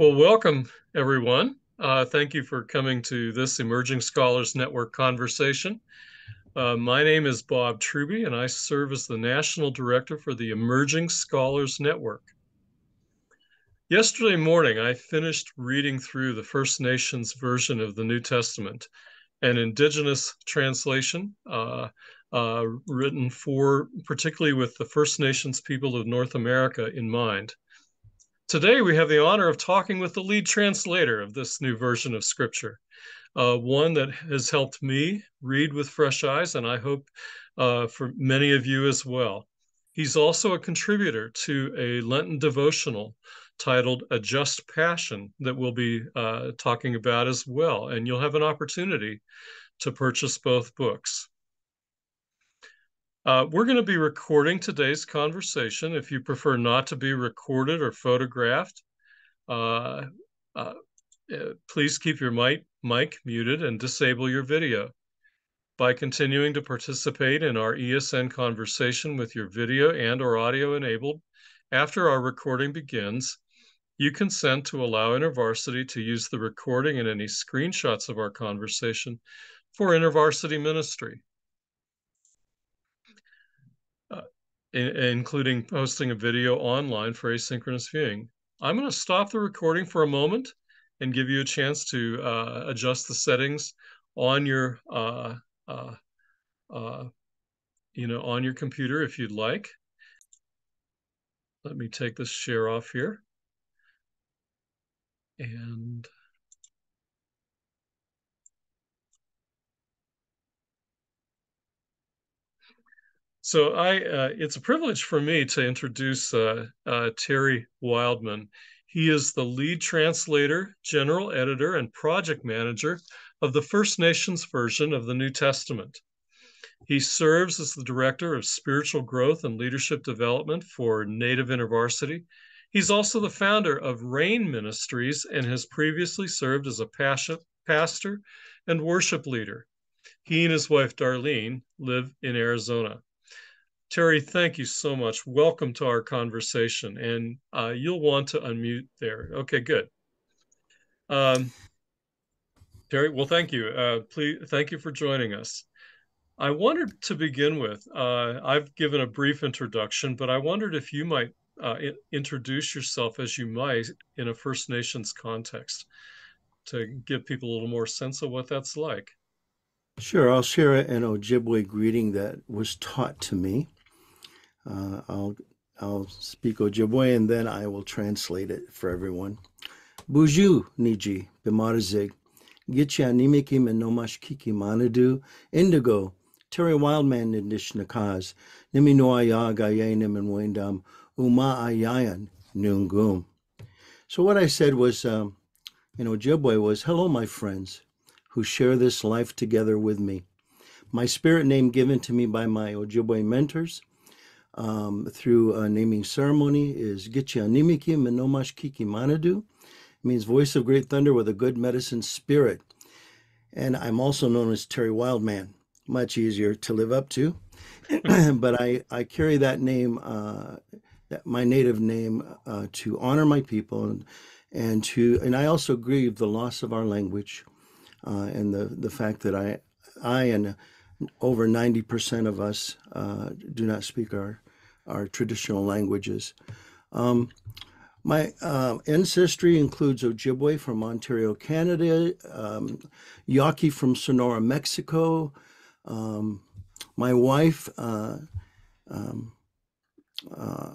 Well, welcome everyone. Uh, thank you for coming to this Emerging Scholars Network conversation. Uh, my name is Bob Truby, and I serve as the National Director for the Emerging Scholars Network. Yesterday morning, I finished reading through the First Nations version of the New Testament, an indigenous translation uh, uh written for particularly with the First Nations people of North America in mind. Today, we have the honor of talking with the lead translator of this new version of Scripture, uh, one that has helped me read with fresh eyes, and I hope uh, for many of you as well. He's also a contributor to a Lenten devotional titled A Just Passion that we'll be uh, talking about as well, and you'll have an opportunity to purchase both books. Uh, we're going to be recording today's conversation. If you prefer not to be recorded or photographed, uh, uh, uh, please keep your mic, mic muted and disable your video. By continuing to participate in our ESN conversation with your video and or audio enabled, after our recording begins, you consent to allow InterVarsity to use the recording and any screenshots of our conversation for InterVarsity ministry. Including posting a video online for asynchronous viewing. I'm going to stop the recording for a moment and give you a chance to uh, adjust the settings on your, uh, uh, uh you know, on your computer if you'd like. Let me take this share off here. And So I, uh, it's a privilege for me to introduce uh, uh, Terry Wildman. He is the lead translator, general editor, and project manager of the First Nations version of the New Testament. He serves as the director of spiritual growth and leadership development for Native InterVarsity. He's also the founder of Rain Ministries and has previously served as a pastor and worship leader. He and his wife Darlene live in Arizona. Terry, thank you so much. Welcome to our conversation. And uh, you'll want to unmute there. Okay, good. Um, Terry, well, thank you. Uh, please, thank you for joining us. I wondered to begin with, uh, I've given a brief introduction, but I wondered if you might uh, introduce yourself as you might in a First Nations context to give people a little more sense of what that's like. Sure, I'll share an Ojibwe greeting that was taught to me. Uh, I'll I'll speak Ojibwe and then I will translate it for everyone. Buju niji bimarzig. Gitcha nimiki menomash kiki manadu indigo. Terry Wildman nindishnakaz. Nimi noaya gayenim and wendam uma ayayan nungum. So what I said was, um, in Ojibwe was, hello, my friends who share this life together with me. My spirit name given to me by my Ojibwe mentors um, through a naming ceremony is Gitchianimiki Menomash Kiki Manadu. Means voice of great thunder with a good medicine spirit. And I'm also known as Terry Wildman, much easier to live up to. but I, I carry that name, uh, that my native name, uh, to honor my people and, and to, and I also grieve the loss of our language uh, and the, the fact that I, I and over 90% of us uh, do not speak our, our traditional languages. Um, my uh, ancestry includes Ojibwe from Ontario, Canada, um, Yaqui from Sonora, Mexico. Um, my wife, uh, um, uh,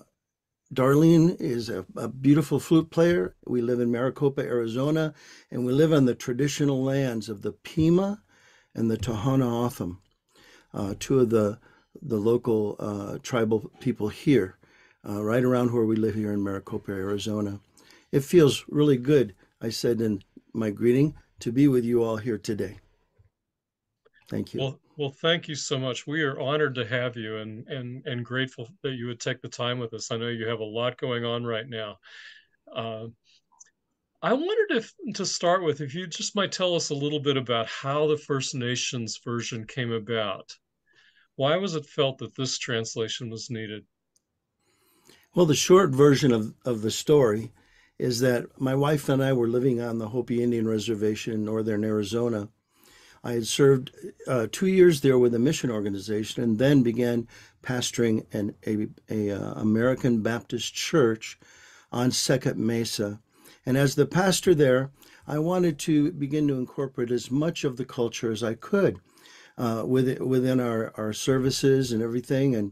Darlene, is a, a, beautiful flute player. We live in Maricopa, Arizona, and we live on the traditional lands of the Pima and the Tohono O'odham two of the the local uh, tribal people here, uh, right around where we live here in Maricopa, Arizona. It feels really good, I said in my greeting, to be with you all here today. Thank you. Well, well, thank you so much. We are honored to have you and, and, and grateful that you would take the time with us. I know you have a lot going on right now. Uh, I wondered if to start with, if you just might tell us a little bit about how the First Nations version came about. Why was it felt that this translation was needed? Well, the short version of, of the story is that my wife and I were living on the Hopi Indian Reservation in northern Arizona. I had served uh, two years there with a mission organization and then began pastoring an a, a uh, American Baptist church on Second Mesa. And as the pastor there, I wanted to begin to incorporate as much of the culture as I could uh, within, within our, our services and everything. And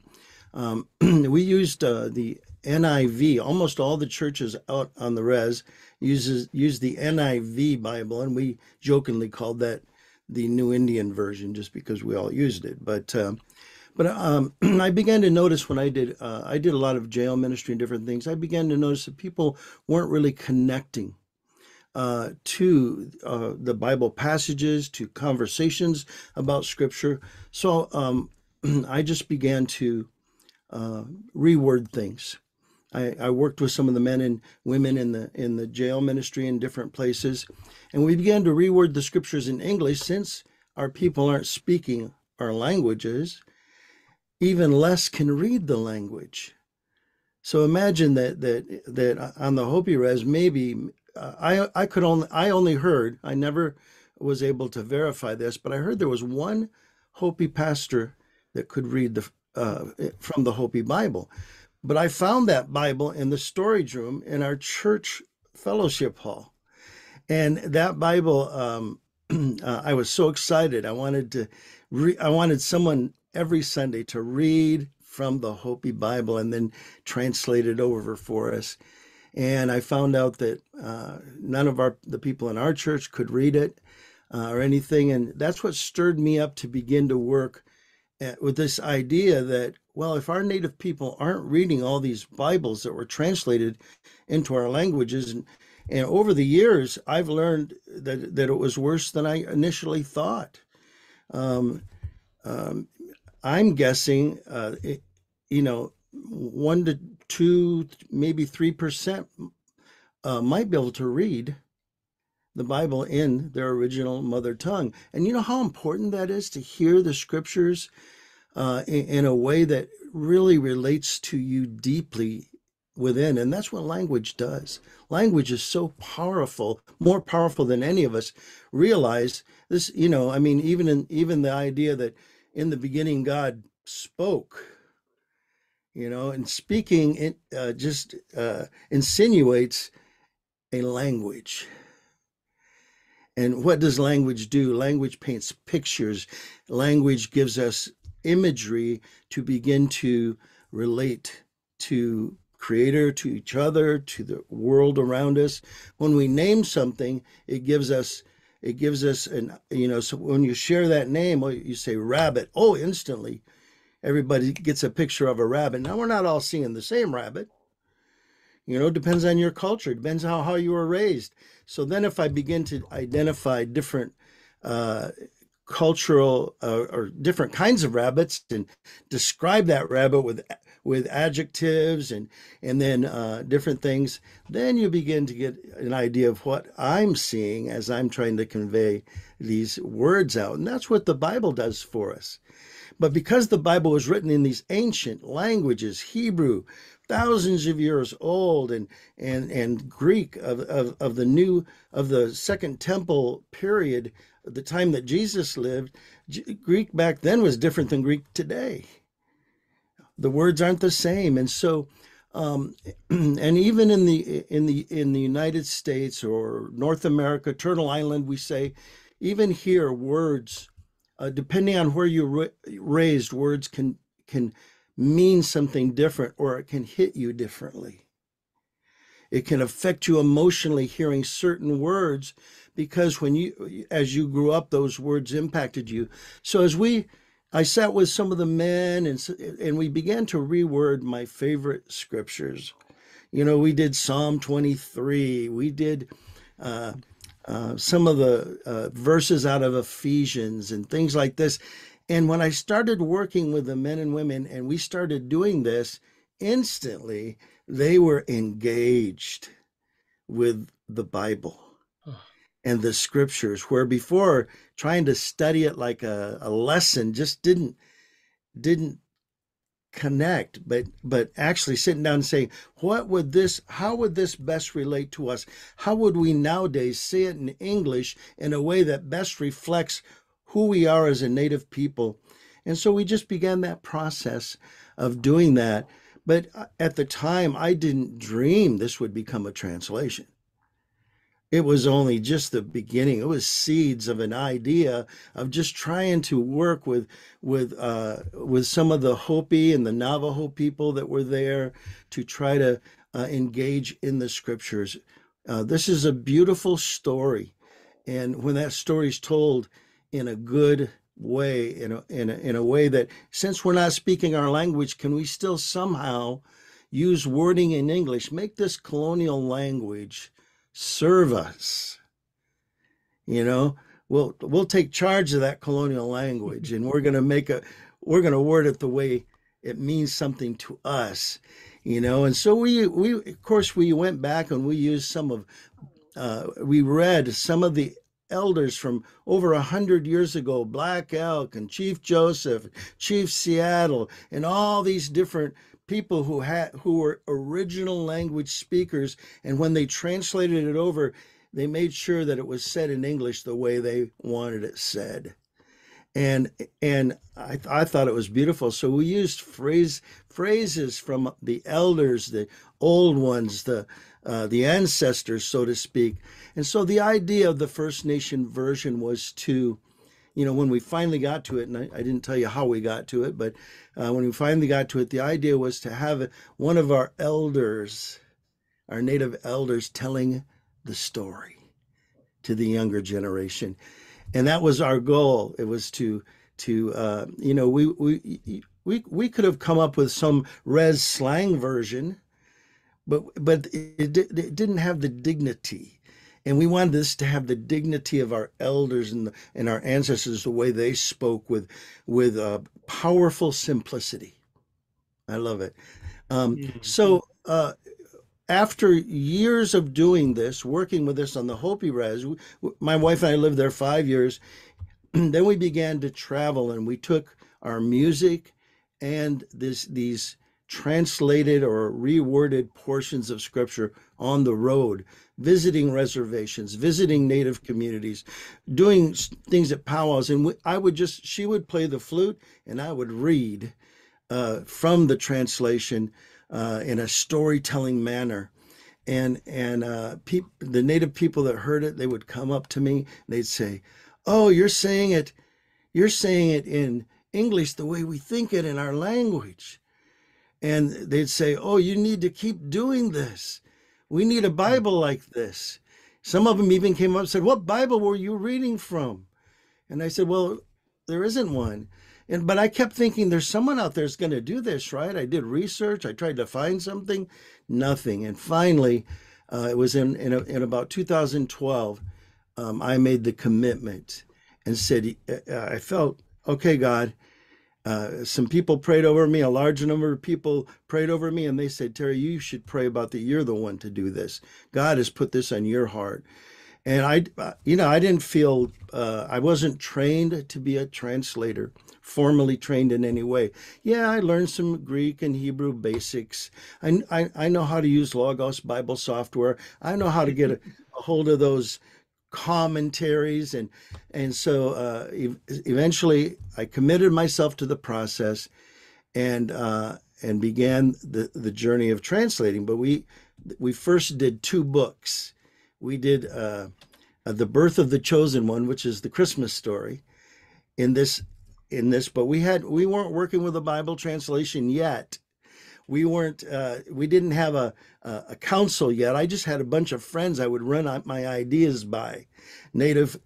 um, we used uh, the NIV. Almost all the churches out on the res uses use the NIV Bible, and we jokingly called that the New Indian version, just because we all used it. But um, but um, I began to notice when I did uh, I did a lot of jail ministry and different things. I began to notice that people weren't really connecting uh, to uh, the Bible passages, to conversations about Scripture. So um, I just began to uh, reword things. I, I, worked with some of the men and women in the in the jail ministry in different places, and we began to reword the scriptures in English since our people aren't speaking our languages. Even less can read the language. So imagine that that that on the Hopi res, maybe uh, I I could only I only heard I never was able to verify this, but I heard there was one Hopi pastor that could read the uh, from the Hopi Bible. But I found that Bible in the storage room in our church fellowship hall, and that Bible um, uh, I was so excited. I wanted to re- I wanted someone every Sunday to read from the Hopi Bible and then translate it over for us and I found out that uh, none of our the people in our church could read it uh, or anything, and that's what stirred me up to begin to work at, with this idea that well, if our native people aren't reading all these Bibles that were translated into our languages, and, and over the years, I've learned that that it was worse than I initially thought. Um, um, I'm guessing, uh, it, you know, one to two, maybe three percent uh, might be able to read the Bible in their original mother tongue. And you know how important that is to hear the scriptures uh, in, in a way that really relates to you deeply within. And that's what language does. Language is so powerful, more powerful than any of us realize. This, you know, I mean, even in even the idea that in the beginning God spoke you know, and speaking it uh, just uh, insinuates a language. And what does language do? Language paints pictures. Language gives us imagery to begin to relate to creator to each other to the world around us when we name something it gives us it gives us an you know so when you share that name you say rabbit oh instantly everybody gets a picture of a rabbit. Now we're not all seeing the same rabbit. You know, it depends on your culture, It depends how how you were raised. So then, if I begin to identify different uh, cultural uh, or different kinds of rabbits and describe that rabbit with with adjectives and and then uh, different things, then you begin to get an idea of what I'm seeing as I'm trying to convey these words out, and that's what the Bible does for us. But because the Bible was written in these ancient languages, Hebrew, thousands of years old, and and and Greek of, of, of the new of the Second Temple period, the time that Jesus lived, Greek back then was different than Greek today. The words aren't the same, and so. Um, and even in the in the in the United States or North America, Turtle Island, we say, even here, words uh, depending on where you ra- raised, words can can mean something different, or it can hit you differently. It can affect you emotionally hearing certain words because when you, as you grew up, those words impacted you. So as we, I sat with some of the men and and we began to reword my favorite scriptures. You know, we did Psalm 23. We did. Uh, uh, some of the uh, verses out of Ephesians and things like this. And when I started working with the men and women and we started doing this, instantly they were engaged with the Bible and the scriptures, where before trying to study it like a, a lesson just didn't didn't connect but but actually sitting down and saying what would this how would this best relate to us? How would we nowadays say it in english in a way that best reflects who we are as a native people? And so we just began that process of doing that. But uh, at the time i didn't dream this would become a translation it was only just the beginning. It was seeds of an idea of just trying to work with with uh, with some of the hopi and the navajo people that were there to try to uh, engage in the scriptures. Uh, this is a beautiful story. And when that story is told in a good way in a, in a, in a way that since we're not speaking our language can we still somehow use wording in english? Make this colonial language serve us. You know, we'll we'll take charge of that colonial language and we're going to make a we're going to word it the way it means something to us you know and so we we of course we went back and we used some of uh, we read some of the elders from over a hundred years ago black elk and chief joseph chief seattle and all these different people who had who were original language speakers and when they translated it over they made sure that it was said in english the way they wanted it said. And and I, I thought it was beautiful. So we used phrase phrases from the elders the old ones the uh, the ancestors so to speak. And so the idea of the first nation version was to you know, when we finally got to it, and I, I didn't tell you how we got to it, but uh, when we finally got to it, the idea was to have one of our elders, our native elders, telling the story to the younger generation, and that was our goal. It was to to uh, you know we we we we could have come up with some res slang version, but but it, it didn't have the dignity and we wanted this to have the dignity of our elders and, the, and our ancestors, the way they spoke with, with uh, powerful simplicity. I love it. Um, mm-hmm. So, uh, after years of doing this, working with this on the Hopi Res, my wife and I lived there five years. then we began to travel, and we took our music and this these translated or reworded portions of scripture on the road visiting reservations, visiting native communities, doing things at powwows. And I would just, she would play the flute and I would read uh, from the translation uh, in a storytelling manner. And and uh, the native people that heard it, they would come up to me. they'd say, "Oh, you're saying it, you're saying it in English the way we think it in our language." And they'd say, "Oh, you need to keep doing this." We need a hmm. Bible like this. Some of them even came up and said, What Bible were you reading from? And I said, Well, there isn't one. And but I kept thinking there's someone out there that's going to do this, right? I did research. I tried to find something, nothing. And finally, uh, it was in in, a, in about 2012. Um, I made the commitment and said, uh, I felt okay, God. Uh, some people prayed over me, a large number of people prayed over me, and they said, Terry, you should pray about that. You're the one to do this. God has put this on your heart. And I, uh, you know, I didn't feel, uh, I wasn't trained to be a translator, formally trained in any way. Yeah, I learned some Greek and Hebrew basics. I, I, I know how to use Logos Bible software. I know how to get a, a hold of those commentaries and and so uh, eventually I committed myself to the process and uh, and began the the journey of translating. But we we first did two books. We did uh, the birth of the chosen one, which is the Christmas story. In this in this, but we had we weren't working with a Bible translation yet we weren't uh, we didn't have a, a, council yet. I just had a bunch of friends i would run my ideas by. Native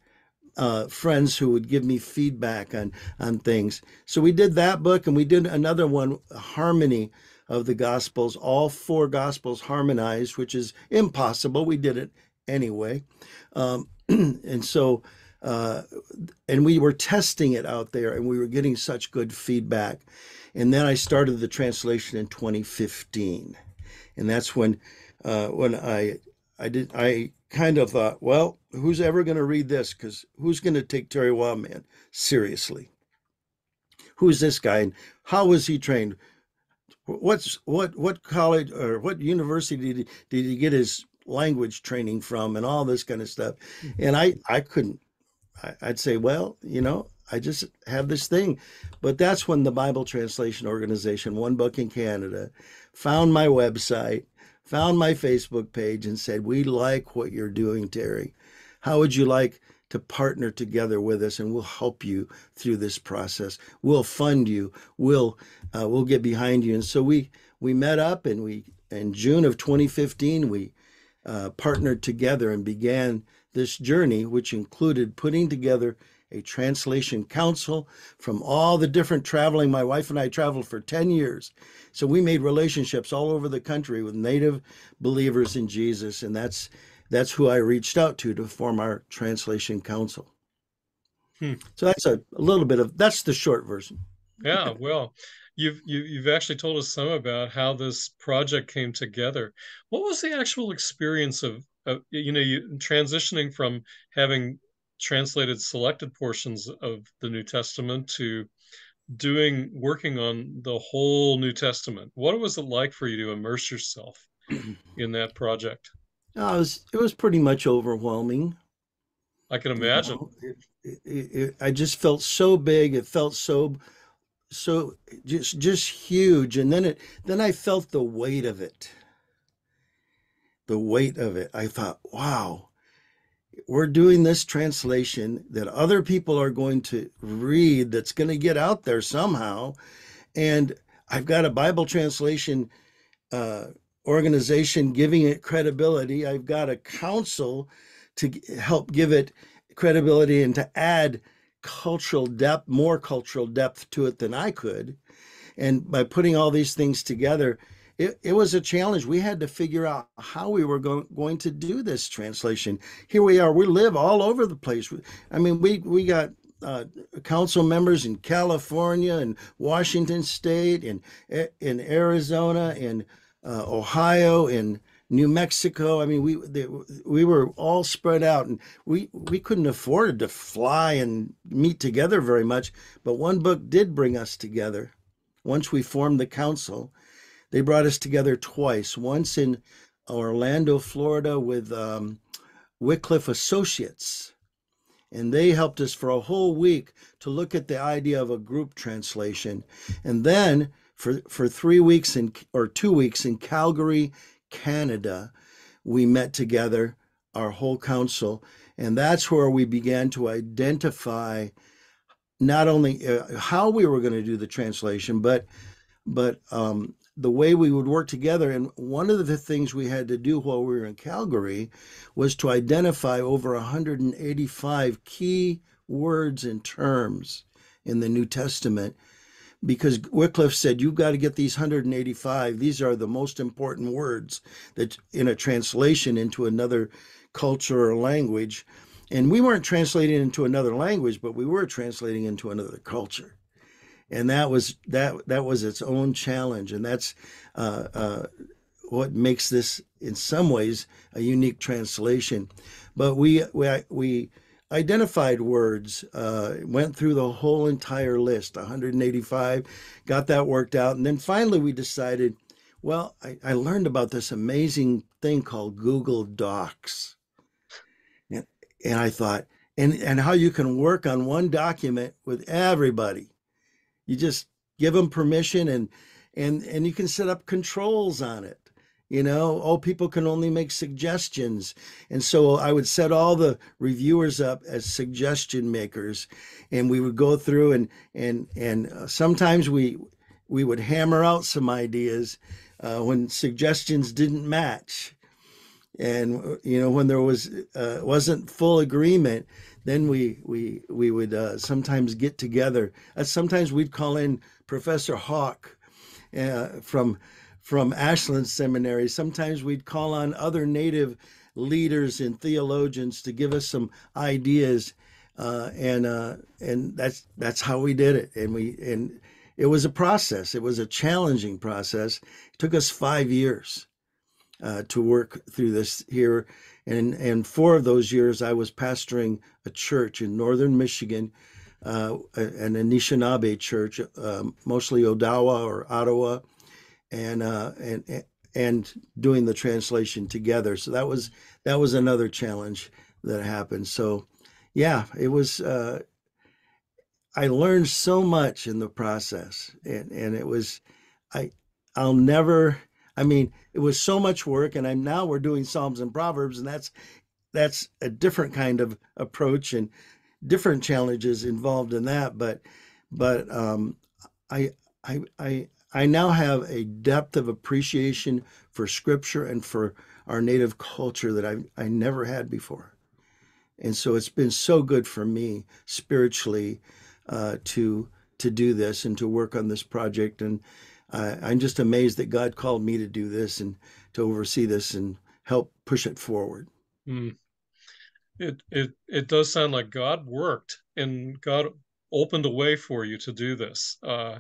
uh, friends who would give me feedback on on things. So we did that book and we did another one harmony of the gospels. All four gospels harmonized which is impossible. We did it anyway. Um, and so uh, and we were testing it out there and we were getting such good feedback and then I started the translation in 2015, and that's when uh, when I I did I kind of thought, well, who's ever going to read this? Because who's going to take Terry Wildman seriously? Who's this guy, and how was he trained? what's what what college or what university did he, did he get his language training from and all this kind of stuff mm-hmm. and i i couldn't i'd say well you know i just have this thing. But that's when the bible translation organization one book in canada found my website found my facebook page and said we like what you're doing terry. How would you like to partner together with us and we'll help you through this process. We'll fund you. We'll uh, we'll get behind you. And so we we met up and we in june of 2015 we uh, partnered together and began this journey which included putting together a translation council from all the different traveling my wife and i traveled for 10 years so we made relationships all over the country with native believers in jesus and that's that's who I reached out to to form our translation council. Hmm. So that's a, a, little bit of that's the short version. Yeah, well, you've you, have you have actually told us some about how this project came together. What was the actual experience of, of you know you transitioning from having translated selected portions of the New Testament to doing working on the whole New Testament? What was it like for you to immerse yourself in that project? Uh, it was it was pretty much overwhelming. I can imagine. You know, it, it, it, I just felt so big. It felt so so just just huge, and then it then I felt the weight of it. The weight of it. I thought, wow, we're doing this translation that other people are going to read. That's going to get out there somehow, and I've got a Bible translation. Uh, organization giving it credibility. I've got a council to help give it credibility and to add cultural depth, more cultural depth to it than I could. And by putting all these things together, it, it was a challenge. We had to figure out how we were going, going to do this translation. Here we are. We live all over the place. I mean, we, we got uh, council members in California and Washington State and in Arizona and uh, Ohio and New Mexico. I mean, we they, we were all spread out, and we we couldn't afford to fly and meet together very much. But one book did bring us together. Once we formed the council, they brought us together twice. Once in Orlando, Florida, with um, Wycliffe Associates, and they helped us for a whole week to look at the idea of a group translation, and then for for three weeks in or two weeks in Calgary, Canada. We met together, our whole council, and that's where we began to identify not only uh, how we were going to do the translation, but but um, the way we would work together. And one of the things we had to do while we were in Calgary was to identify over 185 key words and terms in the New Testament because Wycliffe said you've got to get these 185. These are the most important words that in a translation into another culture or language. And we weren't translating into another language, but we were translating into another culture. And that was that that was its own challenge, and that's uh, uh, what makes this, in some ways, a unique translation. But we we we identified words, uh, went through the whole entire list, 185, got that worked out. And then finally we decided, well, I, I learned about this amazing thing called Google Docs. And, and I thought, and, and how you can work on one document with everybody. You just give them permission and, and, and you can set up controls on it you know? Oh people can only make suggestions. And so i would set all the reviewers up as suggestion makers and we would go through and and and uh, sometimes we we would hammer out some ideas uh, when suggestions didn't match. And uh, you know when there was uh, wasn't full agreement then we we we would uh, sometimes get together uh, sometimes we'd call in professor hawk from from Ashland Seminary. Sometimes we'd call on other native leaders and theologians to give us some ideas, uh, and uh, and that's that's how we did it. And we and it was a process. It was a challenging process. It took us five years uh, to work through this here, and and four of those years I was pastoring a church in northern Michigan. Uh, an Anishinaabe church, uh, mostly Odawa or Ottawa, and uh, and and doing the translation together. So that was that was another challenge that happened. So yeah, it was. Uh, I learned so much in the process, and and it was, I I'll never. I mean, it was so much work, and I'm now we're doing Psalms and Proverbs, and that's that's a different kind of approach and different challenges involved in that. But but um, I I I I now have a depth of appreciation for Scripture and for our native culture that I I never had before, and so it's been so good for me spiritually uh, to to do this and to work on this project and. I'm just amazed that God called me to do this and to oversee this and help push it forward. Mm it it it does sound like God worked and God opened a way for you to do this. Uh,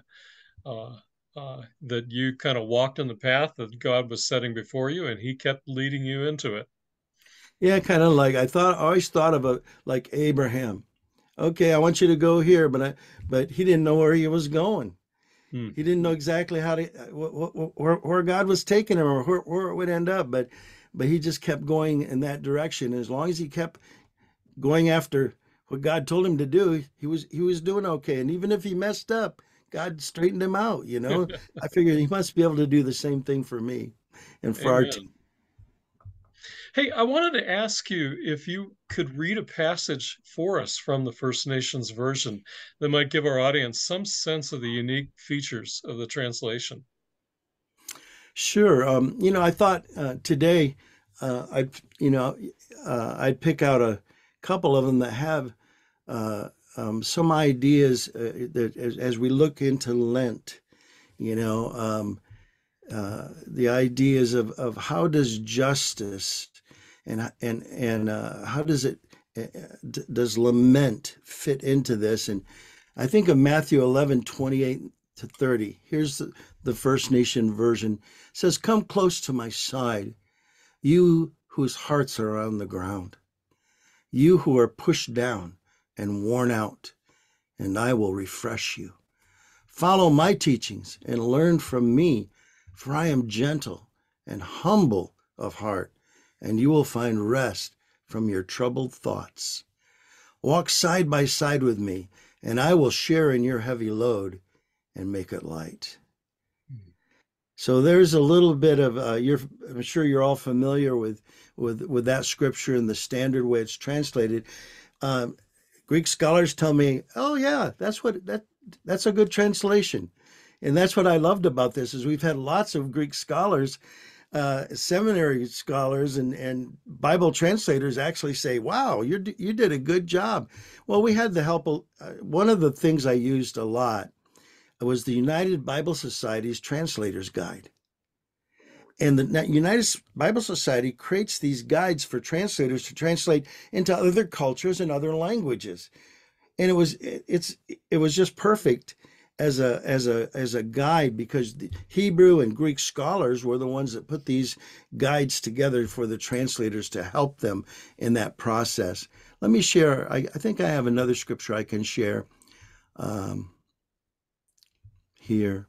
uh, uh, that you kind of walked in the path that God was setting before you, and He kept leading you into it. Yeah, kind of like I thought. I always thought of it like Abraham. Okay, I want you to go here, but I, but he didn't know where he was going. Hmm. He didn't know exactly how to where, where God was taking him or where, where it would end up. But but he just kept going in that direction. As long as he kept going after what God told him to do, he was he was doing okay. And even if he messed up, God straightened him out. You know, I figured he must be able to do the same thing for me and for Amen. our team. Hey, I wanted to ask you if you could read a passage for us from the First Nations version that might give our audience some sense of the unique features of the translation. Sure. Um, you know, I thought uh, today uh, I'd, you know, uh, I'd pick out a couple of them that have uh, um, some ideas uh, that as, as, we look into Lent, you know, um, uh, the ideas of, of how does justice and and and how does it eh, eh, does lament fit into this? And I think of Matthew 11, 28 to 30. Here's the, the First Nation version. It says, Come close to my side, you whose hearts are on the ground, you who are pushed down and worn out, and I will refresh you. Follow my teachings and learn from me, for I am gentle and humble of heart, and you will find rest from your troubled thoughts. Walk side by side with me, and I will share in your heavy load and make it light. So there's a little bit of uh. I'm sure you're all familiar with with with that scripture and the standard way it's translated. Um, Greek scholars tell me, "Oh yeah, that's what that that's a good translation," and that's what I loved about this is we've had lots of Greek scholars, uh, seminary scholars, and and Bible translators actually say, "Wow, you you did a good job." Well, we had the help. Of, uh, one of the things I used a lot was the United Bible Society's Translator's Guide. And the United Bible Society creates these guides for translators to translate into other cultures and other languages. And it was it's it was just perfect as a as a as a guide because the Hebrew and Greek scholars were the ones that put these guides together for the translators to help them in that process. Let me share. I, I think I have another scripture I can share. Um, here.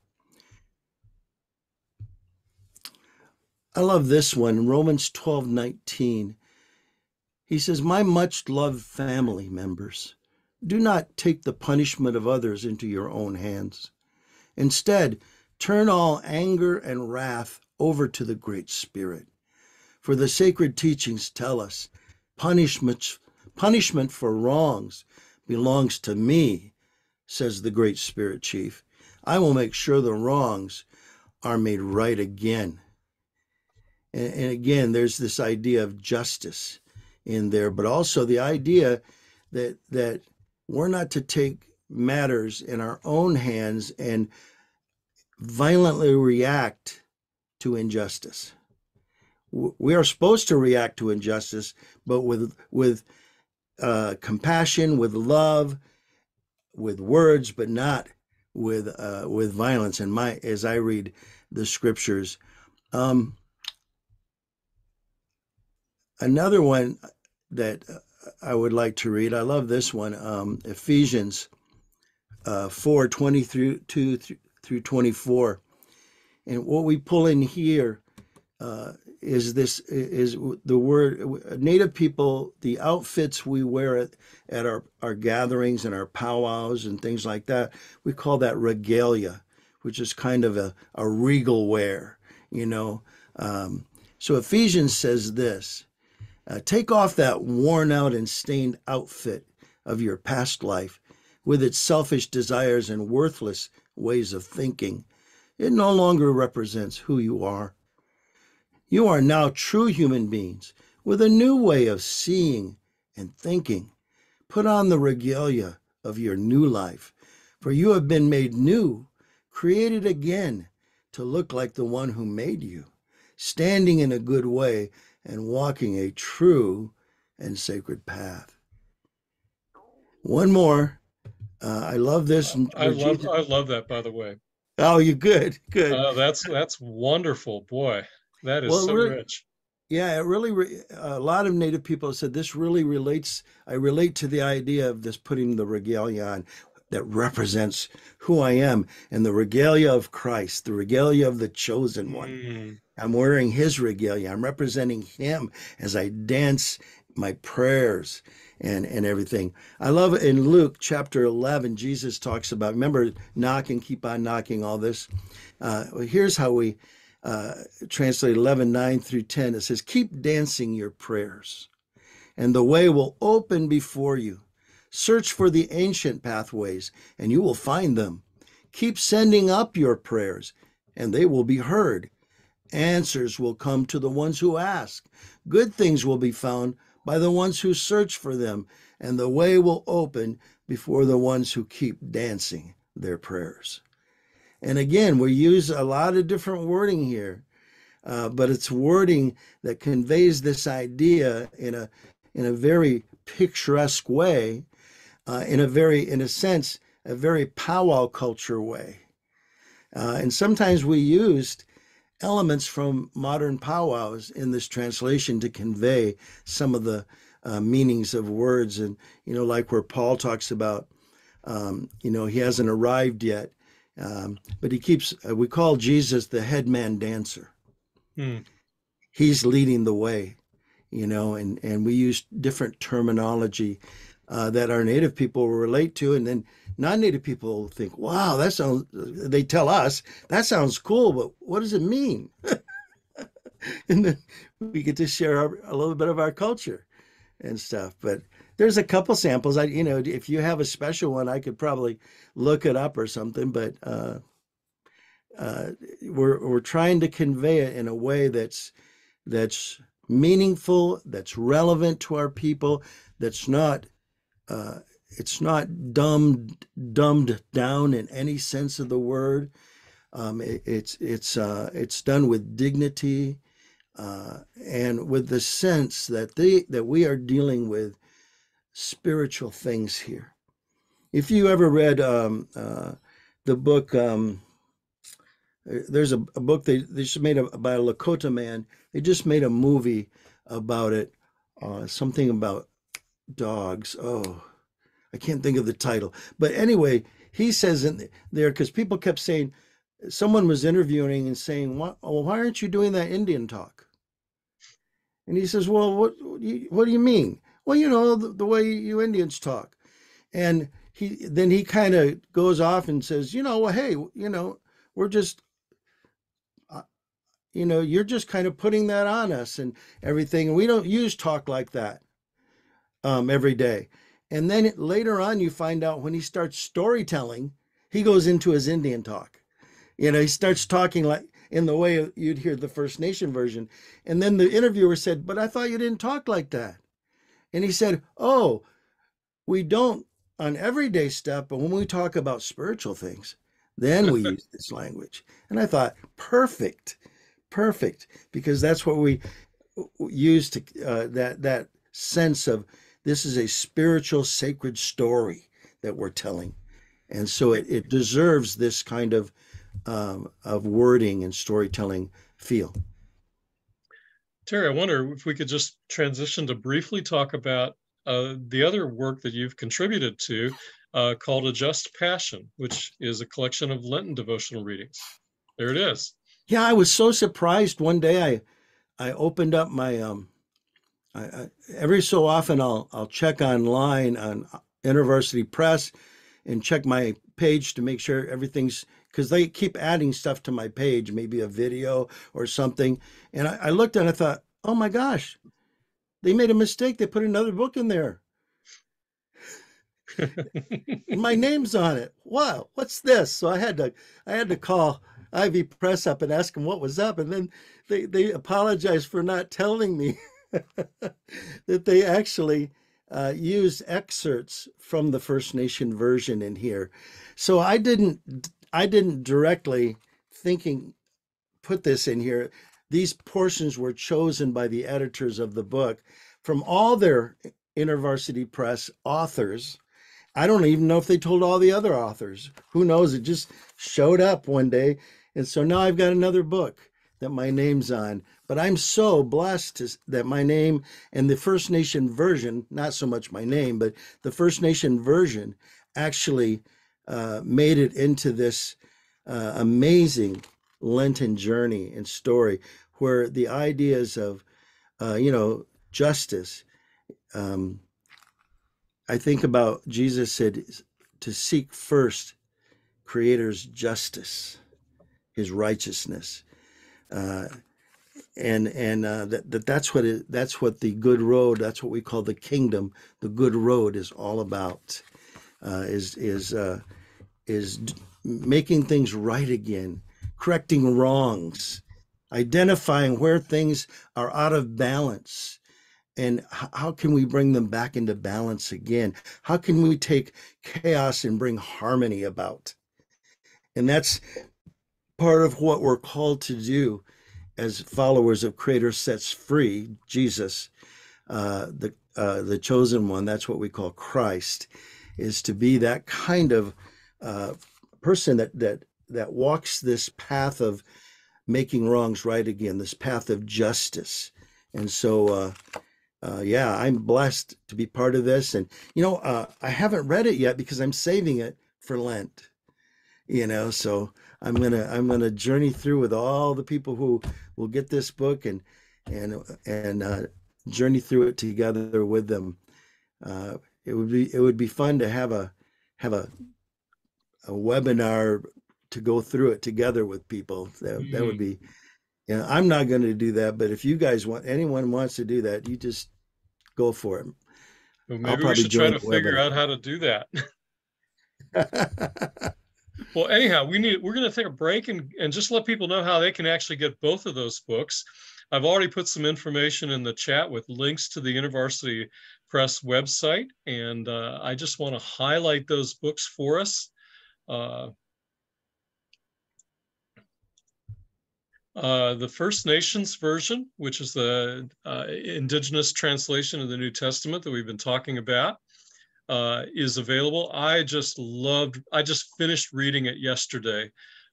I love this one, Romans 12 19. He says, My much loved family members, do not take the punishment of others into your own hands. Instead, turn all anger and wrath over to the Great Spirit. For the sacred teachings tell us punishment, punishment for wrongs belongs to me, says the Great Spirit Chief. I will make sure the wrongs are made right again. And, and again, there's this idea of justice in there, but also the idea that that we're not to take matters in our own hands and violently react to injustice. We are supposed to react to injustice, but with with uh, compassion, with love, with words, but not with uh, with violence. And my as I read the scriptures, um, another one that I would like to read. I love this one, um, Ephesians uh, four twenty through two through twenty four. And what we pull in here uh, is this is the word native people the outfits we wear at, at our, our gatherings and our powwows and things like that we call that regalia which is kind of a, a regal wear you know um, so ephesians says this uh, take off that worn out and stained outfit of your past life with its selfish desires and worthless ways of thinking it no longer represents who you are you are now true human beings with a new way of seeing and thinking. Put on the regalia of your new life, for you have been made new, created again to look like the one who made you, standing in a good way and walking a true and sacred path. One more. Uh, I love this. I love. I love that. By the way. Oh, you good, good. Uh, that's that's wonderful, boy. That is well, so rich. Yeah, it really. Re- a lot of Native people said this really relates. I relate to the idea of this putting the regalia on that represents who I am and the regalia of Christ, the regalia of the chosen one. Mm. I'm wearing his regalia. I'm representing him as I dance my prayers and and everything. I love it in Luke chapter 11 Jesus talks about remember knock and keep on knocking all this. Uh, here's how we uh, translated 11 9 through 10 it says keep dancing your prayers and the way will open before you search for the ancient pathways and you will find them. Keep sending up your prayers and they will be heard. Answers will come to the ones who ask. Good things will be found by the ones who search for them and the way will open before the ones who keep dancing their prayers. And again, we use a lot of different wording here, uh, but it's wording that conveys this idea in a in a very picturesque way, uh, in a very, in a sense, a very powwow culture way. Uh, and sometimes we used elements from modern powwows in this translation to convey some of the uh, meanings of words. And, you know, like where Paul talks about, um, you know, he hasn't arrived yet. Um, but he keeps, uh, we call Jesus the headman dancer. Hmm. He's leading the way, you know, and, and we use different terminology uh, that our native people relate to. And then non native people think, wow, that sounds, they tell us, that sounds cool, but what does it mean? and then we get to share our, a little bit of our culture and stuff. But there's a couple samples. I, you know, if you have a special one, I could probably look it up or something. But uh, uh, we're we're trying to convey it in a way that's that's meaningful, that's relevant to our people, that's not uh, it's not dumbed dumbed down in any sense of the word. Um, it, it's it's uh, it's done with dignity uh, and with the sense that they that we are dealing with spiritual things here. If you ever read um, uh, the book, um, there's a, a, book they, they just made a, about a Lakota man. They just made a movie about it, uh, something about dogs. Oh, I can't think of the title. But anyway, he says in there, because people kept saying, someone was interviewing and saying, why, well, why aren't you doing that Indian talk? And he says, well, what, what do you mean? well, you know, the, the way you Indians talk. And he then he kind of goes off and says, you know, well, hey, you know, we're just uh, you know, you're just kind of putting that on us and everything. And we don't use talk like that um, every day. And then later on, you find out when he starts storytelling, he goes into his Indian talk. You know, he starts talking like in the way you'd hear the First Nation version. And then the interviewer said, But I thought you didn't talk like that. And he said, Oh, we don't on everyday stuff, but when we talk about spiritual things, then we use this language. And I thought, perfect, perfect, because that's what we use to uh, that that sense of this is a spiritual sacred story that we're telling, and so it, it deserves this kind of um, of wording and storytelling feel. Terry, I wonder if we could just transition to briefly talk about uh, the other work that you've contributed to uh, called A Just Passion, which is a collection of Lenten devotional readings. There it is. Yeah, I was so surprised one day. I I opened up my um. I, I, every so often I'll I'll check online on InterVarsity Press and check my page to make sure everything's because they keep adding stuff to my page, maybe a video or something. And I, I looked and I thought, oh my gosh, they made a mistake. They put another book in there. my name's on it. Wow, what's this? So I had to I had to call Ivy Press up and ask them what was up, and then they they apologized for not telling me that they actually uh, used excerpts from the First Nation version in here. So I didn't I didn't directly thinking put this in here. These portions were chosen by the editors of the book from all their InterVarsity Press authors. I don't even know if they told all the other authors. Who knows? It just showed up one day. And so now I've got another book that my name's on. But I'm so blessed to, that my name and the First Nation version, not so much my name, but the First Nation version actually uh, made it into this uh, amazing Lenten journey and story where the ideas of, uh, you know, justice. Um, I think about Jesus said to seek first Creator's justice, His righteousness, uh, and and uh, that, that that's what it, that's what the good road. That's what we call the kingdom. The good road is all about. Uh, is is uh, is making things right again, correcting wrongs, identifying where things are out of balance, and how can we bring them back into balance again? How can we take chaos and bring harmony about? And that's part of what we're called to do as followers of Creator sets free, Jesus, uh, the uh, the chosen one. That's what we call Christ, is to be that kind of uh, person that that that walks this path of making wrongs right again, this path of justice. And so, uh, uh, yeah, I'm blessed to be part of this. And you know, uh, I haven't read it yet because I'm saving it for Lent. You know, so I'm gonna I'm gonna journey through with all the people who will get this book and and and uh, journey through it together with them. Uh, it would be it would be fun to have a have a a webinar to go through it together with people. That mm-hmm. that would mm-hmm. be. You know, I'm not going to do that, but if you guys want, anyone wants to do that, you just go for it. Well, maybe we should try to figure webinar. out how to do that. well, anyhow, we need we're going to take a break and and just let people know how they can actually get both of those books. I've already put some information in the chat with links to the InterVarsity Press website, and uh, I just want to highlight those books for us. Uh, uh, the First Nations version, which is the uh, indigenous translation of the New Testament that we've been talking about, uh, is available. I just loved, I just finished reading it yesterday.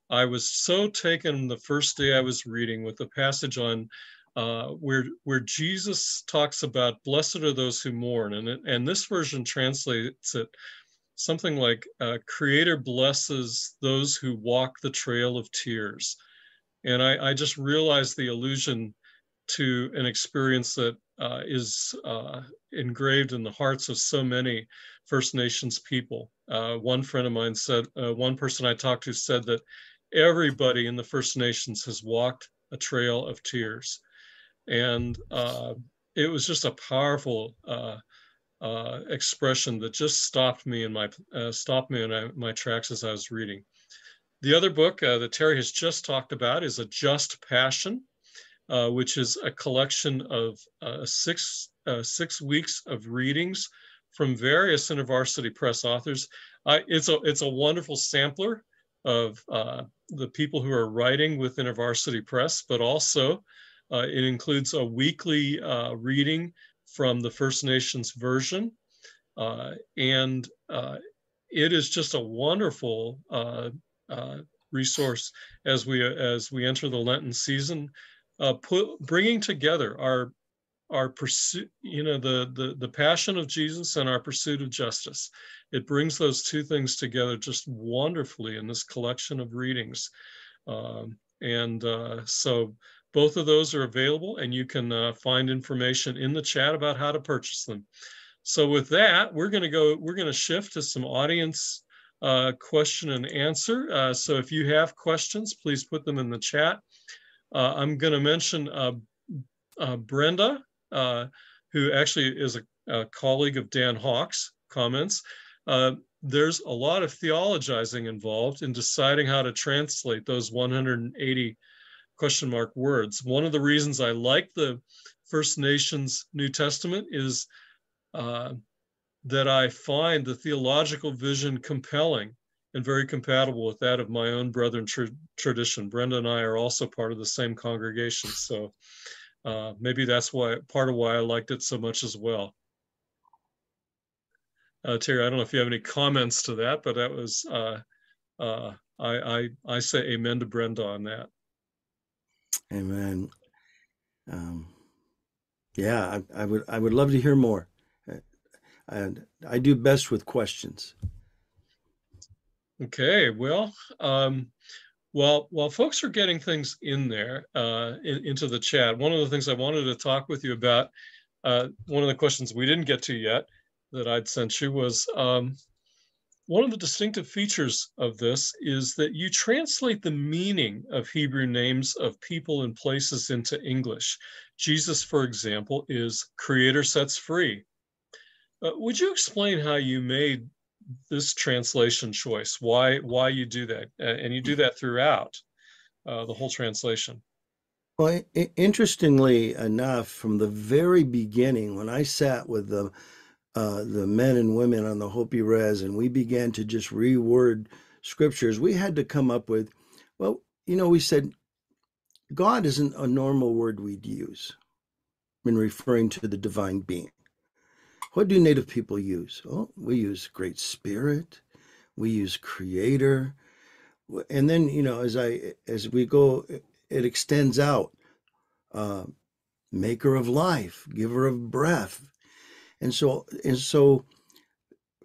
I was so taken the first day I was reading with the passage on uh, where where Jesus talks about blessed are those who mourn, and and this version translates it something like uh, creator blesses those who walk the trail of tears and i, I just realized the allusion to an experience that uh, is uh, engraved in the hearts of so many first nations people. Uh, one friend of mine said uh, one person i talked to said that everybody in the first nations has walked a trail of tears. And uh, it was just a powerful uh, expression that just stopped me in my stopped me in my, my, tracks as I was reading. The other book that Terry has just talked about is A Just Passion, uh, which is a collection of uh, six uh, six weeks of readings from various InterVarsity Press authors. it's a it's a wonderful sampler of the people who are writing with InterVarsity Press, but also it includes a weekly reading from the First Nations version. Uh, and uh, it is just a wonderful uh, uh resource as we as we enter the Lenten season, uh, put, bringing together our our pursuit, you know, the, the the passion of Jesus and our pursuit of justice. It brings those two things together just wonderfully in this collection of readings. Um, And uh, so both of those are available, and you can uh, find information in the chat about how to purchase them. So with that, we're going to go. We're going to shift to some audience uh, question and answer. Uh, so if you have questions, please put them in the chat. Uh, I'm going to mention uh, uh, Brenda, who actually is a, a, colleague of Dan Hawk's comments. there's a lot of theologizing involved in deciding how to translate those 180 question mark words. One of the reasons I like the First Nations New Testament is uh, that I find the theological vision compelling and very compatible with that of my own brethren tra- tradition. Brenda and I are also part of the same congregation, so uh, maybe that's why part of why I liked it so much as well. Uh, Terry, I don't know if you have any comments to that, but that was uh, uh I, I I say amen to Brenda on that. Amen. Um, yeah, I, I would I would love to hear more and I do best with questions. Okay, well, um, while while folks are getting things in there uh, in, into the chat, one of the things I wanted to talk with you about, uh, one of the questions we didn't get to yet that I'd sent you was um, one of the distinctive features of this is that you translate the meaning of Hebrew names of people and places into English. Jesus, for example, is creator sets free. Uh, would you explain how you made this translation choice? Why why you do that, and you do that throughout uh, the whole translation? Well, interestingly enough, from the very beginning, when I sat with the uh, the men and women on the Hopi Res, and we began to just reword scriptures, we had to come up with, well, you know, we said God isn't a normal word we'd use when referring to the divine being. What do Native people use? Oh, we use Great Spirit, we use Creator, and then you know as I as we go, it extends out. Uh, maker of life, giver of breath, and so and so.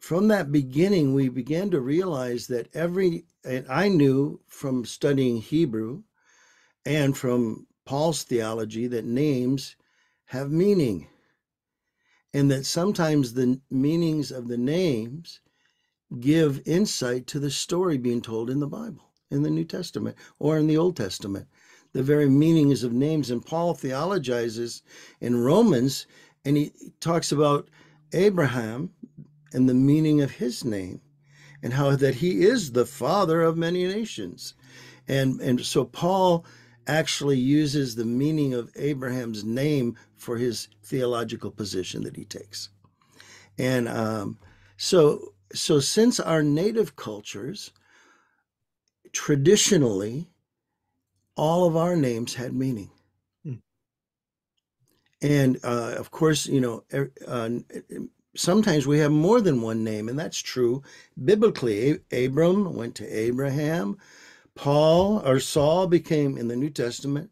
From that beginning, we began to realize that every, and I knew from studying Hebrew and from Paul's theology that names have meaning and that sometimes the meanings of the names give insight to the story being told in the Bible, in the New Testament, or in the Old Testament. The very meanings of names. And Paul theologizes in Romans, and he talks about Abraham and the meaning of his name, and how that he is the father of many nations. And, and so Paul actually uses the meaning of Abraham's name for his theological position that he takes. And um, so, so since our native cultures, traditionally, all of our names had meaning. Hmm. And uh, of course, you know, er, uh, sometimes we have more than one name, and that's true biblically. Abram went to Abraham. Paul or Saul became in the New Testament.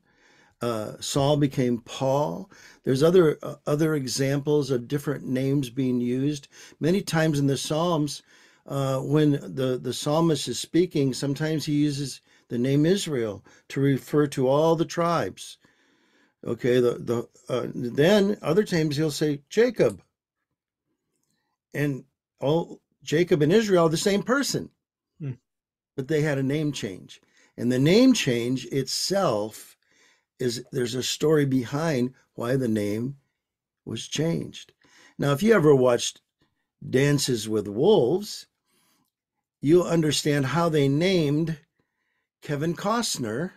Uh, Saul became Paul. There's other uh, other examples of different names being used. Many times in the Psalms, uh, when the the psalmist is speaking, sometimes he uses the name Israel to refer to all the tribes. Okay, the the uh, then other times he'll say Jacob, and all Jacob and Israel the same person but they had a name change. And the name change itself is there's a story behind why the name was changed. Now, if you ever watched Dances with Wolves, you'll understand how they named Kevin Costner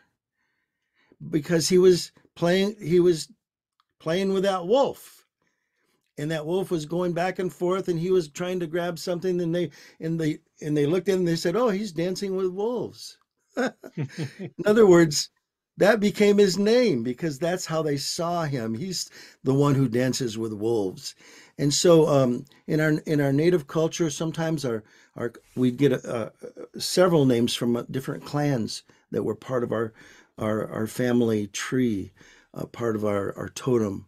because he was playing he was playing with that wolf and that wolf was going back and forth and he was trying to grab something and they and they and they looked him and they said oh he's dancing with wolves. In other words that became his name because that's how they saw him. He's the one who dances with wolves. And so um, in our in our native culture sometimes our our we'd get a, a, several names from different clans that were part of our our, our family tree uh, part of our, our totem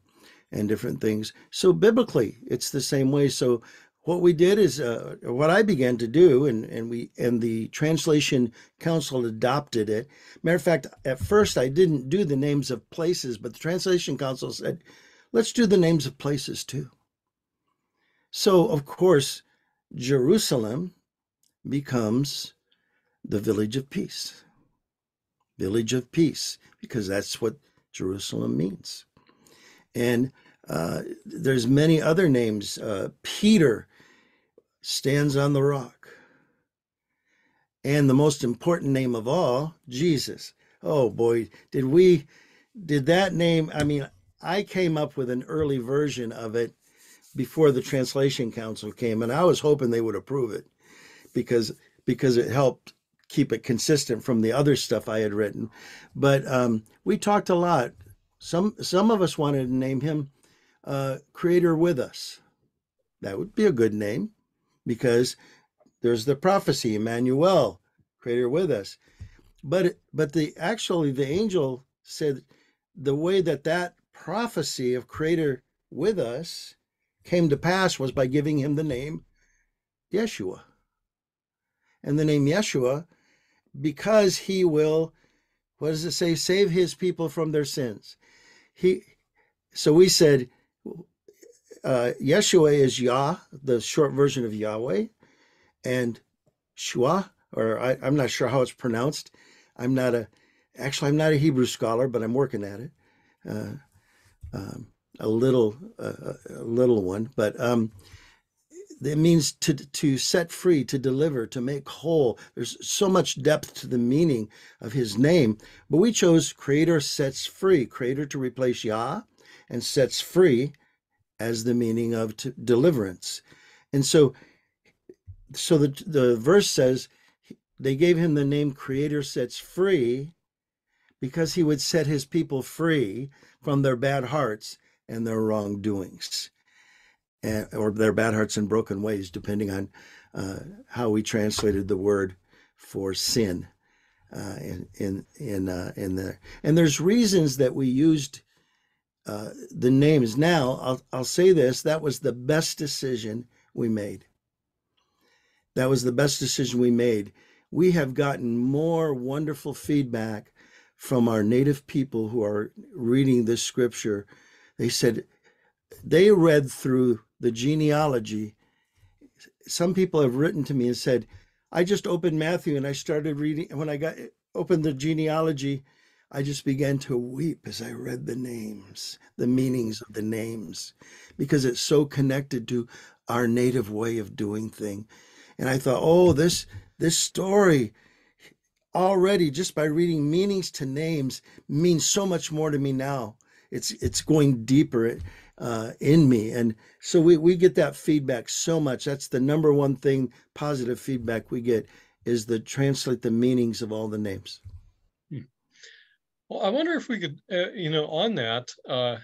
and different things. So biblically, it's the same way. So what we did is uh, what I began to do, and, and we and the translation council adopted it. Matter of fact, at first I didn't do the names of places, but the translation council said, "Let's do the names of places too." So of course, Jerusalem becomes the village of peace, village of peace, because that's what Jerusalem means. And uh, there's many other names. Uh, Peter stands on the rock. And the most important name of all, Jesus. Oh boy, did we, did that name, I mean, I came up with an early version of it before the translation council came and I was hoping they would approve it because because it helped keep it consistent from the other stuff I had written. But um, we talked a lot. Some some of us wanted to name him uh, Creator with us. That would be a good name because there's the prophecy, Emmanuel, Creator with us. But but the actually the angel said the way that that prophecy of Creator with us came to pass was by giving him the name Yeshua. And the name Yeshua, because he will, what does it say, save his people from their sins. He so we said uh, Yeshua is Yah, the short version of Yahweh, and Shua, or I, am not sure how it's pronounced. I'm not a, actually, I'm not a Hebrew scholar, but I'm working at it. Uh, um, a little, uh, a little one, but um, it means to to set free, to deliver, to make whole. There's so much depth to the meaning of His name, but we chose Creator sets free, Creator to replace Yah, and sets free as the meaning of to, deliverance. And so, so the, the verse says they gave him the name Creator Sets Free because he would set his people free from their bad hearts and their wrongdoings, and, or their bad hearts and broken ways, depending on uh, how we translated the word for sin. Uh, in in in uh, in there, and there's reasons that we used uh, the names. Now, I'll, I'll say this that was the best decision we made. That was the best decision we made. We have gotten more wonderful feedback from our native people who are reading this scripture. They said they read through the genealogy. Some people have written to me and said, I just opened Matthew and I started reading. When I got opened the genealogy, I just began to weep as I read the names, the meanings of the names, because it's so connected to our native way of doing thing. And I thought, oh, this this story already just by reading meanings to names means so much more to me now. It's it's going deeper uh, in me, and so we we get that feedback so much. That's the number one thing positive feedback we get is to translate the meanings of all the names. Well, I wonder if we could, uh, you know, on that, uh,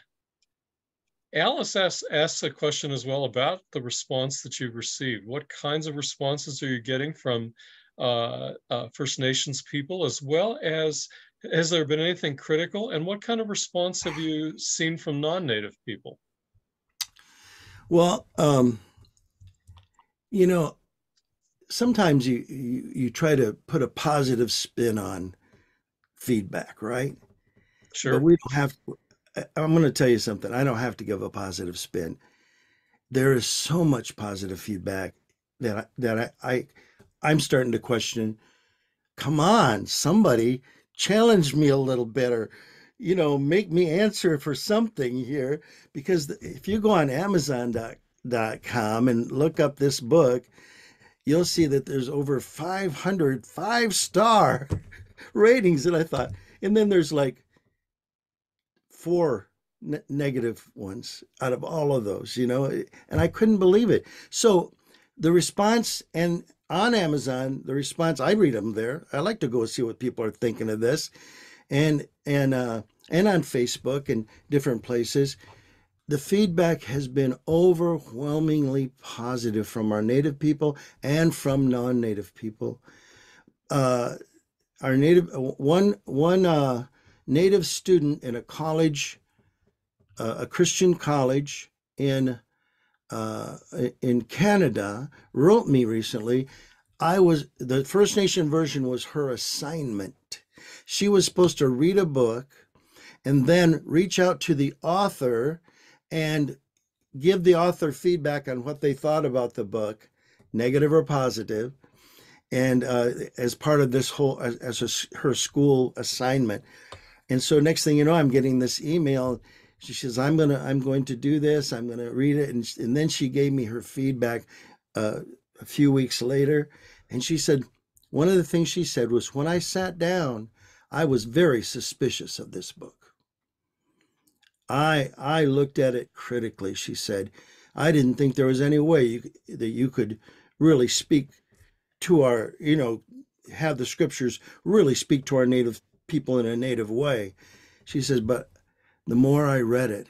Alice asks, asks a question as well about the response that you've received. What kinds of responses are you getting from uh, uh, First Nations people, as well as has there been anything critical? And what kind of response have you seen from non-Native people? Well, um, you know, sometimes you, you you try to put a positive spin on feedback, right? Sure. But we don't have. I'm going to tell you something. I don't have to give a positive spin. There is so much positive feedback that I, that I, I I'm starting to question. Come on, somebody challenge me a little better. You know, make me answer for something here. Because if you go on Amazon.com and look up this book, you'll see that there's over 500 five star ratings. And I thought, and then there's like four ne- negative ones out of all of those, you know, and I couldn't believe it. So the response, and on Amazon, the response, I read them there. I like to go see what people are thinking of this, and and uh, and on Facebook and different places. The feedback has been overwhelmingly positive from our native people and from non-native people. Uh, our native one one uh, native student in a college, uh, a Christian college in uh, in Canada wrote me recently. I was the First Nation version was her assignment. She was supposed to read a book and then reach out to the author and give the author feedback on what they thought about the book, negative or positive, and uh, as part of this whole as, as a, her school assignment. And so next thing you know, I'm getting this email. She says, "I'm gonna I'm going to do this. I'm gonna read it," and and then she gave me her feedback uh, a few weeks later, and she said one of the things she said was, "When I sat down, I was very suspicious of this book." I I looked at it critically, she said. I didn't think there was any way you, that you could really speak to our, you know, have the scriptures really speak to our native people in a native way. She says, but the more I read it,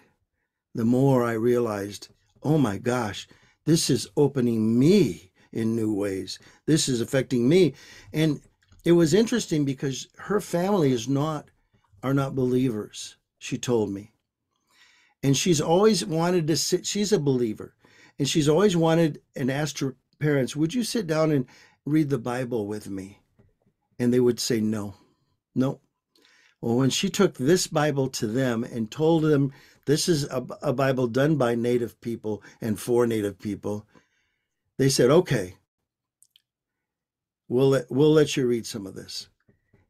the more I realized, oh my gosh, this is opening me in new ways. This is affecting me. And it was interesting because her family is not are not believers, she told me and she's always wanted to sit she's a believer and she's always wanted and asked her parents would you sit down and read the bible with me. And they would say no no. Well when she took this bible to them and told them this is a, a bible done by native people and for native people they said okay we'll let, we'll let you read some of this.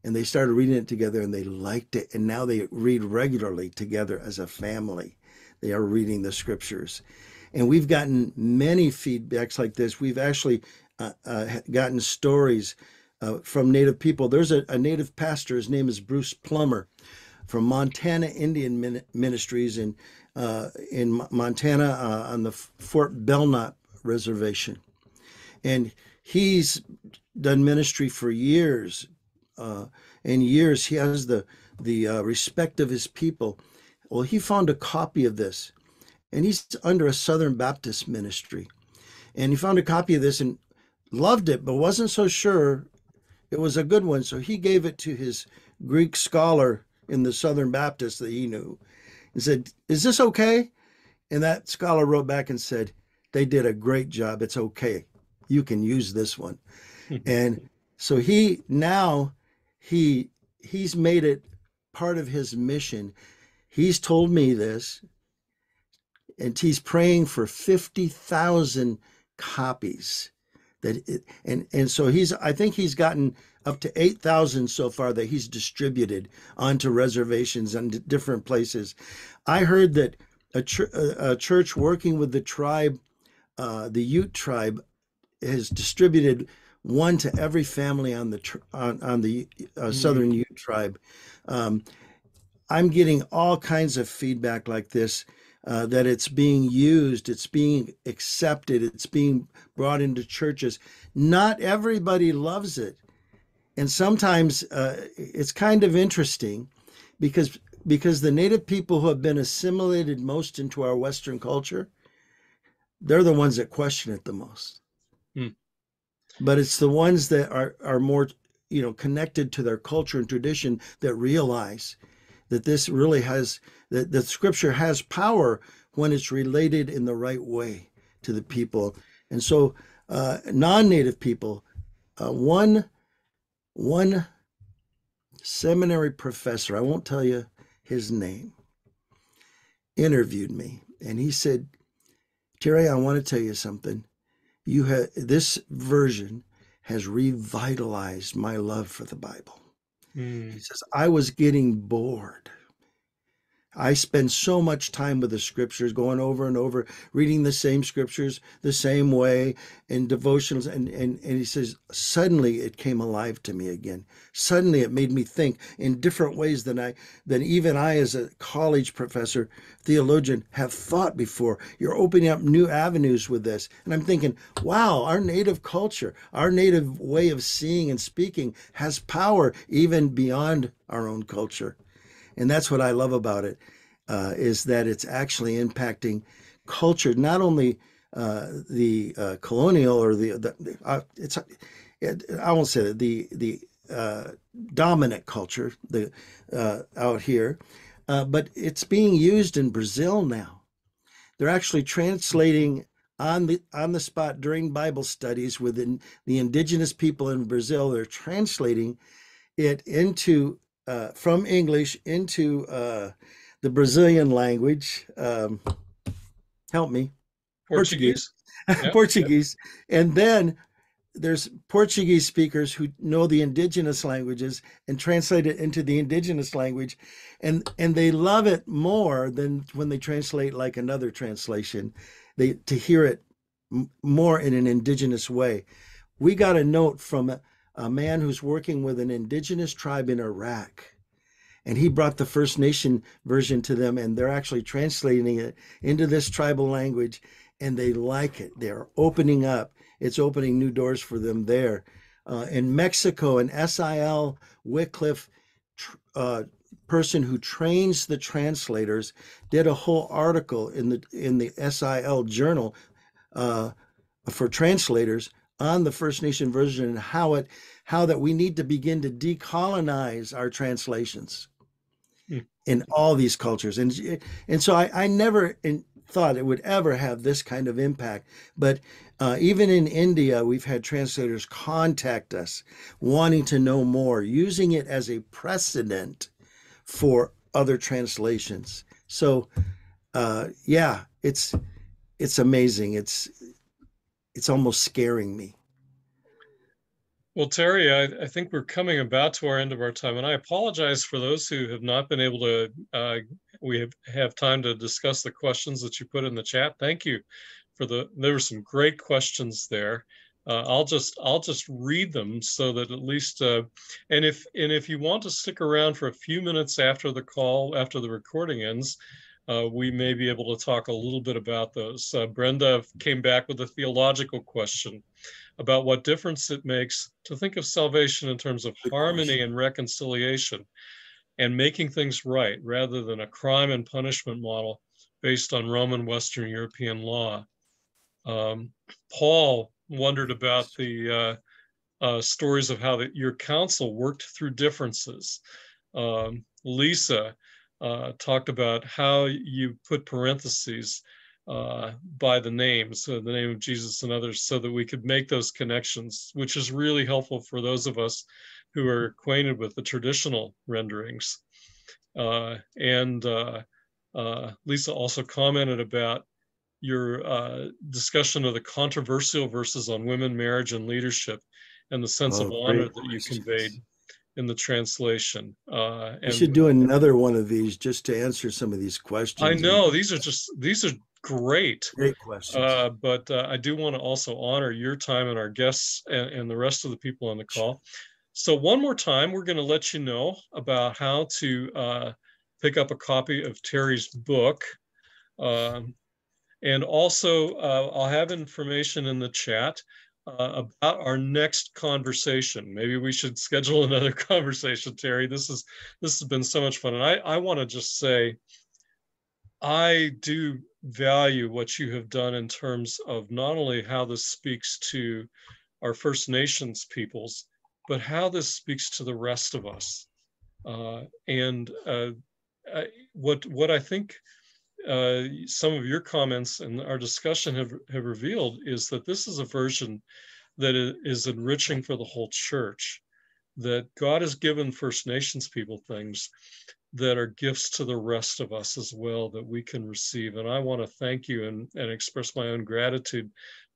And they started reading it together and they liked it. And now they read regularly together as a family. They are reading the scriptures. And we've gotten many feedbacks like this. We've actually gotten stories uh, from Native people. There's a, a, Native pastor, his name is Bruce Plummer from Montana Indian Min- Ministries in, uh, in Montana uh, on the Fort Belknap Reservation. And he's done ministry for years uh, and years. He has the, the respect of his people well, he found a copy of this, and he's under a Southern Baptist ministry. And he found a copy of this and loved it, but wasn't so sure it was a good one. So he gave it to his Greek scholar in the Southern Baptist that he knew and said, Is this okay? And that scholar wrote back and said, They did a great job. It's okay. You can use this one. and so he now he he's made it part of his mission He's told me this, and he's praying for 50,000 copies. That it, and and so he's I think he's gotten up to 8,000 so far that he's distributed onto reservations and different places. I heard that a, ch- a church working with the tribe, uh, the Ute tribe, has distributed one to every family on the tr- on, on the uh, mm-hmm. Southern Ute tribe. Um, I'm getting all kinds of feedback like this uh, that it's being used, it's being accepted, it's being brought into churches. Not everybody loves it. And sometimes uh, it's kind of interesting because because the native people who have been assimilated most into our Western culture, they're the ones that question it the most. Hmm. But it's the ones that are, are more, you know, connected to their culture and tradition that realize that this really has that the scripture has power when it's related in the right way to the people. And so uh, non-native people uh, one one seminary professor i won't tell you his name interviewed me and he said terry i want to tell you something. You have this version has revitalized my love for the bible Mm. He says, I was getting bored. I spend so much time with the scriptures, going over and over, reading the same scriptures the same way in devotions. And, and, and he says, suddenly it came alive to me again. Suddenly it made me think in different ways than I, than even I, as a college professor, theologian, have thought before. You're opening up new avenues with this. And I'm thinking, wow, our native culture, our native way of seeing and speaking has power even beyond our own culture and that's what I love about it, uh, is that it's actually impacting culture, not only uh, the uh, colonial or the, the uh, it's it, I won't say that the the uh, dominant culture the uh, out here, but it's being used in Brazil now. They're actually translating on the on the spot during Bible studies within the indigenous people in Brazil. They're translating it into uh, from English into uh, the Brazilian language. Um, help me, Portuguese. Portuguese, Portuguese, and then there's Portuguese speakers who know the indigenous languages and translate it into the indigenous language, and and they love it more than when they translate like another translation. They to hear it m- more in an indigenous way. We got a note from a, man who's working with an indigenous tribe in Iraq, and he brought the First Nation version to them, and they're actually translating it into this tribal language, and they like it. They're opening up it's opening new doors for them there. Uh, in Mexico, an SIL Wycliffe uh, person who trains the translators did a whole article in the in the SIL journal uh, for translators on the First Nation version and how it how that we need to begin to decolonize our translations hmm. in all these cultures and and so I, I never in, thought it would ever have this kind of impact but uh, even in India, we've had translators contact us wanting to know more, using it as a precedent for other translations. So, uh, yeah, it's it's amazing. It's it's almost scaring me. Well, Terry, I, I, think we're coming about to our end of our time, and I apologize for those who have not been able to. Uh, we have, have time to discuss the questions that you put in the chat. Thank you for the there were some great questions there. Uh, I'll just I'll just read them so that at least uh, and if and if you want to stick around for a few minutes after the call after the recording ends, uh, we may be able to talk a little bit about those. Uh, Brenda came back with a theological question about what difference it makes to think of salvation in terms of harmony and reconciliation and making things right rather than a crime and punishment model based on Roman Western European law. Um, Paul wondered about the uh, uh, stories of how the, your council worked through differences. Um, Lisa uh, talked about how you put parentheses uh, by the names, so the name of Jesus and others, so that we could make those connections, which is really helpful for those of us who are acquainted with the traditional renderings. Uh, and uh, Lisa also commented about your uh, discussion of the controversial verses on women, marriage, and leadership, and the sense oh, of honor that you conveyed in the translation. Uh, and, should do another one of these just to answer some of these questions. I know these are just these are great, great questions. Uh, but uh, I do want to also honor your time and our guests and, and the rest of the people on the call. So one more time, we're going to let you know about how to uh, pick up a copy of Terry's book. Um, and also, uh, I'll have information in the chat uh, about our next conversation. Maybe we should schedule another conversation, Terry. This is this has been so much fun, and I I want to just say, I do value what you have done in terms of not only how this speaks to our First Nations peoples, but how this speaks to the rest of us. Uh, and uh, I, what what I think uh, some of your comments and our discussion have, have revealed is that this is a version that is enriching for the whole church, that God has given First Nations people things that are gifts to the rest of us as well that we can receive. And I want to thank you and, and express my own gratitude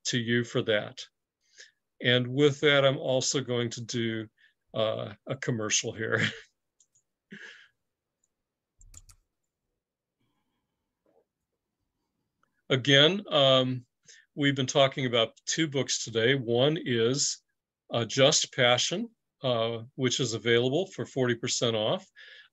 to you for that. And with that, I'm also going to do uh, a commercial here. Again, um, we've been talking about two books today. One is uh, Just Passion, uh, which is available for 40% off,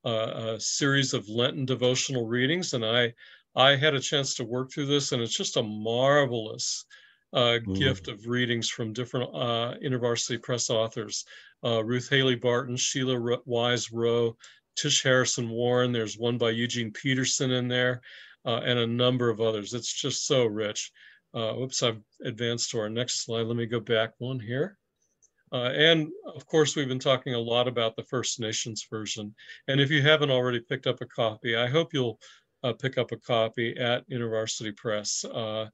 uh, a series of Lenten devotional readings. And I, I had a chance to work through this, and it's just a marvelous uh, mm. gift of readings from different uh, InterVarsity Press authors. Uh, Ruth Haley Barton, Sheila Wise Rowe, Tish Harrison Warren. There's one by Eugene Peterson in there uh, and a number of others. It's just so rich. Uh, whoops, I've advanced to our next slide. Let me go back one here. Uh, and of course, we've been talking a lot about the First Nations version. And if you haven't already picked up a copy, I hope you'll uh, pick up a copy at InterVarsity Press. Uh,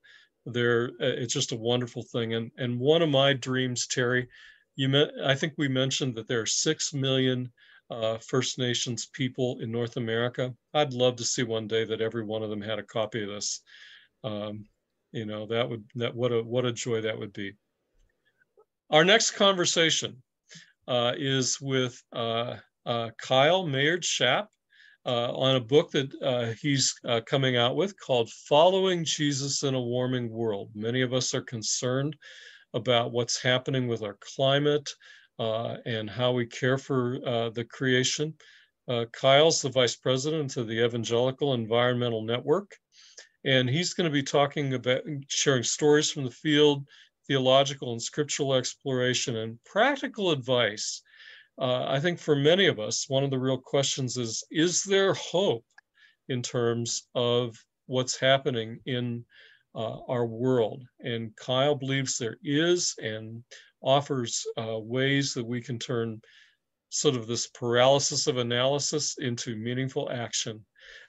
They're it's just a wonderful thing. And and one of my dreams, Terry, you met. I think we mentioned that there are six million uh, First Nations people in North America. I'd love to see one day that every one of them had a copy of this. Um, you know, that would that what a what a joy that would be. Our next conversation uh, is with uh, uh Kyle Meyaard-Schaap uh, on a book that uh, he's coming out with called "Following Jesus in a Warming World." Many of us are concerned about what's happening with our climate, and how we care for uh, the creation. Uh, Kyle's the vice president of the Evangelical Environmental Network, and he's going to be talking about sharing stories from the field, theological and scriptural exploration, and practical advice. Uh, I think for many of us, one of the real questions is Is there hope in terms of what's happening in uh, our world? And Kyle believes there is, and offers uh, ways that we can turn sort of this paralysis of analysis into meaningful action.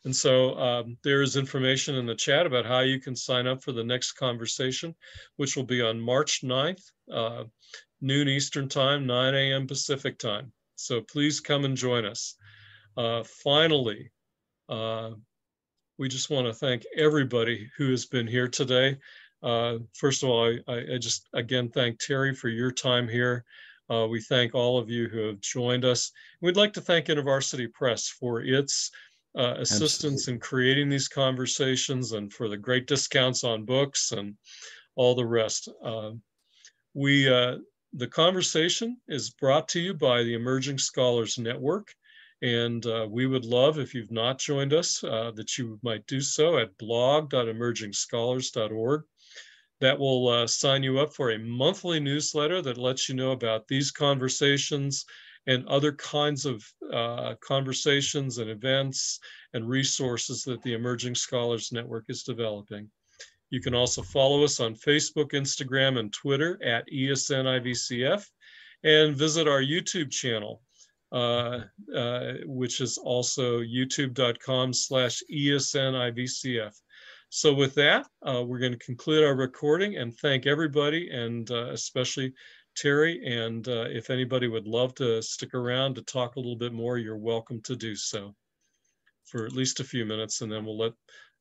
And so um, there is information in the chat about how you can sign up for the next conversation, which will be on March 9th, uh, noon Eastern Time, 9 a.m. Pacific Time. So please come and join us. Uh, finally, uh, we just want to thank everybody who has been here today. Uh, first of all, I, I, just again thank Terry for your time here. Uh, we thank all of you who have joined us. We'd like to thank InterVarsity Press for its uh, assistance Absolutely. in creating these conversations and for the great discounts on books and all the rest. Uh, we uh, the conversation is brought to you by the Emerging Scholars Network. And uh, we would love if you've not joined us uh, that you might do so at blog.emergingscholars.org that will uh, sign you up for a monthly newsletter that lets you know about these conversations and other kinds of uh, conversations and events and resources that the Emerging Scholars Network is developing. You can also follow us on Facebook, Instagram, and Twitter at ESNIVCF and visit our YouTube channel, uh, uh, which is also youtube.com slash ESNIVCF. So with that, uh, we're going to conclude our recording and thank everybody and uh, especially Terry. And uh, if anybody would love to stick around to talk a little bit more, you're welcome to do so for at least a few minutes and then we'll let